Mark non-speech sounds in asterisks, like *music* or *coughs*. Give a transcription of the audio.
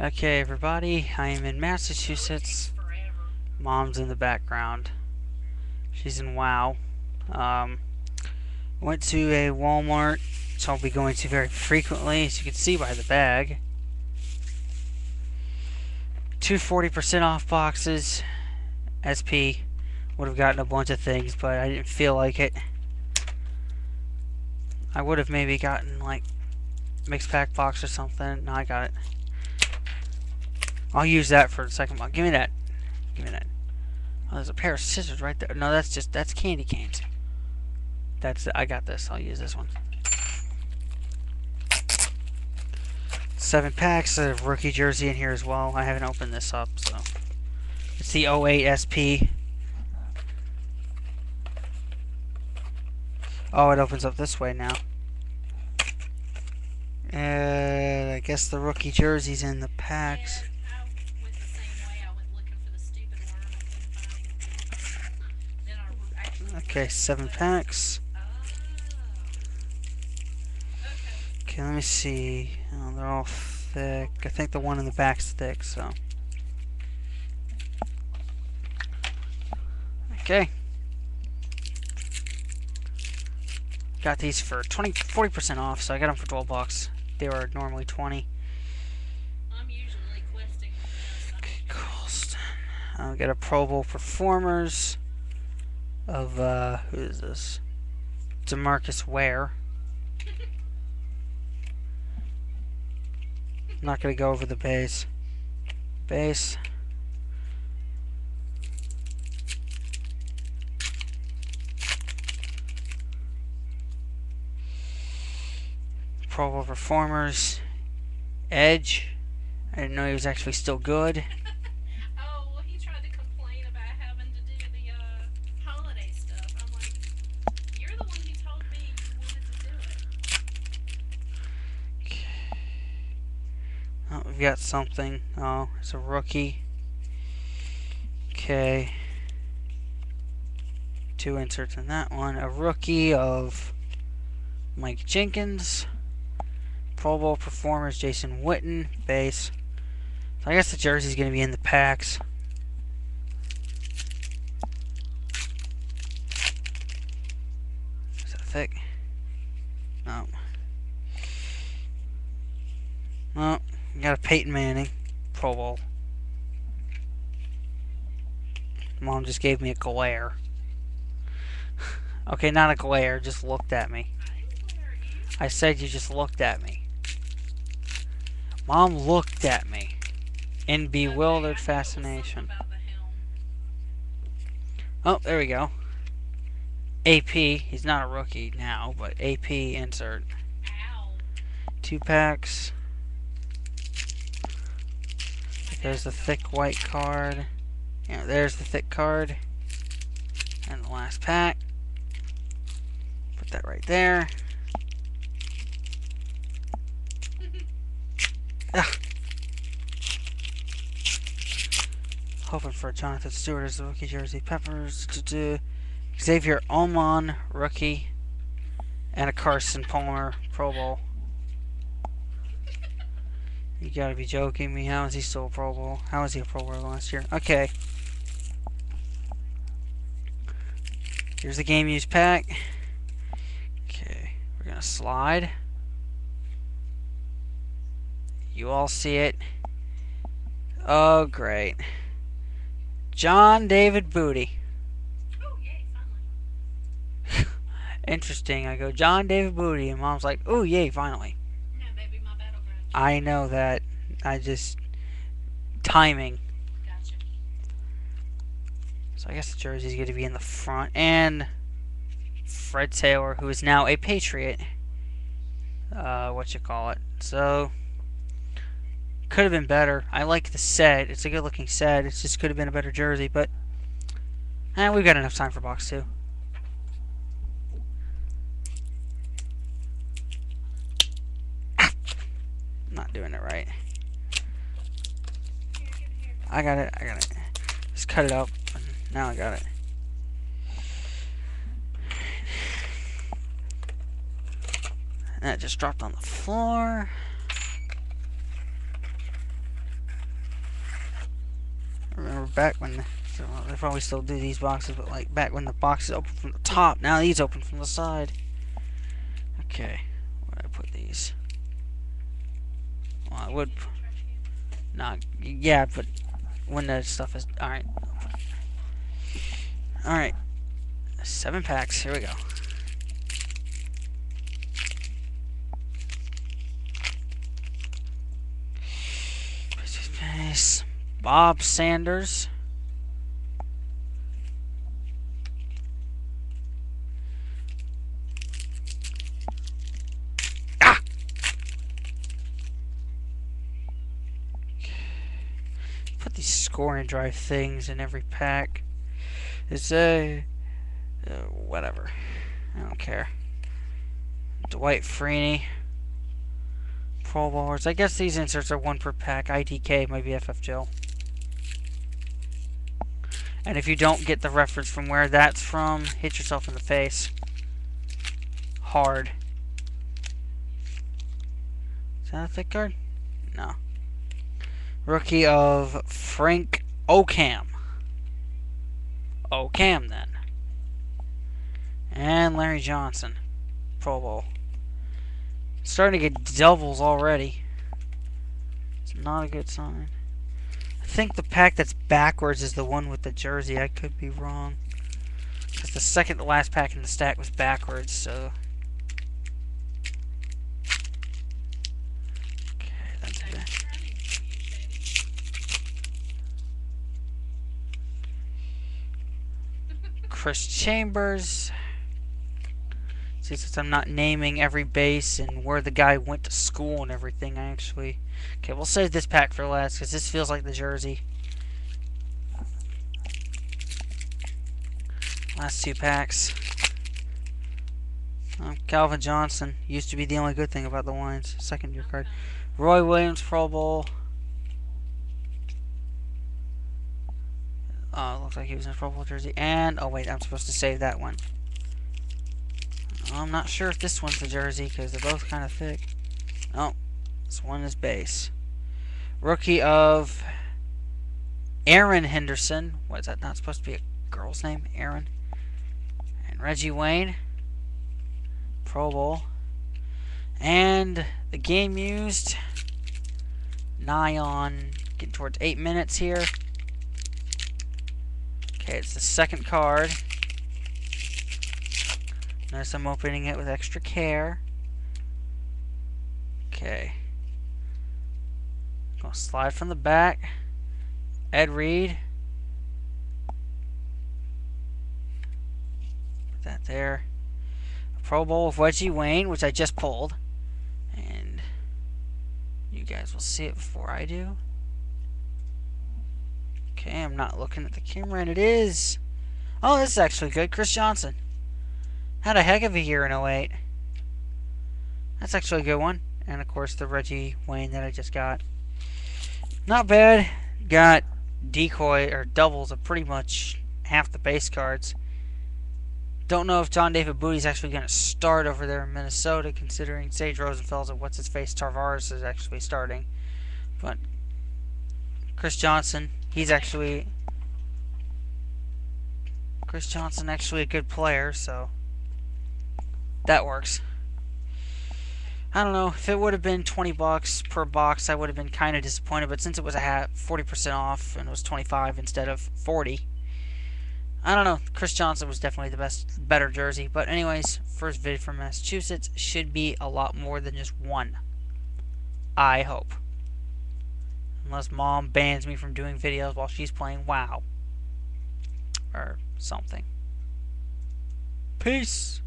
Okay, everybody, I am in Massachusetts. Mom's in the background. She's in WoW. Um, went to a Walmart, which I'll be going to very frequently, as you can see by the bag. Two 40% off boxes. SP would have gotten a bunch of things, but I didn't feel like it. I would have maybe gotten like mixed pack box or something. No, I got it. I'll use that for the second one. Give me that. Give me that. Oh, there's a pair of scissors right there. No, that's just, that's candy canes. That's, I got this. I'll use this one. Seven packs of rookie jersey in here as well. I haven't opened this up, so. It's the 08 SP. Oh, it opens up this way now. And I guess the rookie jersey's in the packs. Okay, seven packs. Okay. Okay, let me see. Oh, they're all thick. I think the one in the back's thick, so. Okay. Got these for 20, 40% off, so I got them for 12 bucks. They were normally 20. I'm usually questing. Okay, Colston. I'll get a Pro Bowl performers of, uh, who is this? Demarcus Ware. I'm not going to go over the base. Base. Pro Bowl performers. Edge. I didn't know he was actually still good. oh, well, he tried to complain about having to do the uh, holiday stuff. I'm like, you're the one who told me you wanted to do it. Oh, we've got something. Oh, it's a rookie. Okay. Two inserts in that one. A rookie of Mike Jenkins. Pro Bowl performers Jason Witten, base. So I guess the jersey's going to be in the packs. Is that thick? No. You got a Peyton Manning, Pro Bowl. Mom just gave me a glare. okay, not a glare, just looked at me. I didn't glare at you. I said you just looked at me. Mom looked at me in Okay, I knew it bewildered fascination. about the helm. Oh, there we go. AP, he's not a rookie now, but AP insert. Two packs. There's the thick white card. Yeah, there's the thick card. And the last pack. Put that right there. Ugh. *laughs* Ah. Hoping for Jonathan Stewart as the rookie jersey. Peppers. duh-duh. Xavier Omon, rookie. And a Carson Palmer Pro Bowl. Gotta be joking me. How is he still a Pro Bowl? How was he a Pro Bowl last year? Okay. Here's the game use pack. Okay, we're gonna slide. You all see it. Oh, great. John David Booty. Oh, yay, finally. Interesting. I go, John David Booty, and mom's like, oh, yay, finally. No, baby, my battleground. I know that. I just. Timing. Gotcha. So I guess the jersey's going to be in the front. And Fred Taylor, who is now a Patriot. Uh, what you call it. So could have been better. I like the set. It's a good looking set. It just could have been a better jersey, but eh, we've got enough time for box two. *coughs* Not doing it right. I got it. I got it. Just cut it up. Now I got it. That just dropped on the floor. Remember back when they probably still do these boxes, but like back when the boxes open from the top, now these open from the side. Okay, where do I put these? Well, I would not. Yeah, but when the stuff is all right. All right, seven packs. Here we go. Bob Sanders. Ah! Put these scoring drive things in every pack. It's a uh, whatever. I don't care. Dwight Freeney. Pro Bowlers. I guess these inserts are one per pack. IDK might be FF Jill. And if you don't get the reference from where that's from, hit yourself in the face. Hard. Is that a thick card? No. Rookie of Frank Okam. Okam, then. And Larry Johnson. Pro Bowl. Starting to get doubles already. It's not a good sign. I think the pack that's backwards is the one with the jersey. I could be wrong. Because the second to last pack in the stack was backwards, so... Okay, that's Okay, bad. running for you, Shady. Chris Chambers. See, since I'm not naming every base and where the guy went to school and everything, I actually... Okay, we'll save this pack for last, because this feels like the jersey. Last two packs. Um, Calvin Johnson used to be the only good thing about the Lions. Second year card. Roy Williams, Pro Bowl. Oh, looks like he was in a Pro Bowl jersey. And, oh wait, I'm supposed to save that one. I'm not sure if this one's a jersey because they're both kind of thick. Oh, this one is base. Rookie of Erin Henderson. What is that? Not supposed to be a girl's name? Erin. And Reggie Wayne. Pro Bowl. And the game used. Nigh on getting towards eight minutes here. Okay, it's the second card. Notice I'm opening it with extra care. Okay. I'm Gonna slide from the back. Ed Reed. Put that there. A Pro Bowl of Wedgie Wayne, which I just pulled. And you guys will see it before I do. Okay, I'm not looking at the camera, and it is. Oh, this is actually good. Chris Johnson. Had a heck of a year in 08. That's actually a good one. And of course, the Reggie Wayne that I just got. Not bad. Got decoy or doubles of pretty much half the base cards. Don't know if John David Booty's actually going to start over there in Minnesota, considering Sage Rosenfels and what's his face Tarvaris is actually starting. But Chris Johnson, he's actually Chris Johnson actually a good player, so that works. I don't know if it would have been 20 bucks per box, I would have been kind of disappointed. But since it was a hat, 40% off, and it was 25 instead of 40, I don't know. Chris Johnson was definitely the best, better jersey. But anyways, first vid from Massachusetts should be a lot more than just one. I hope. Unless mom bans me from doing videos while she's playing WoW. Or something. Peace.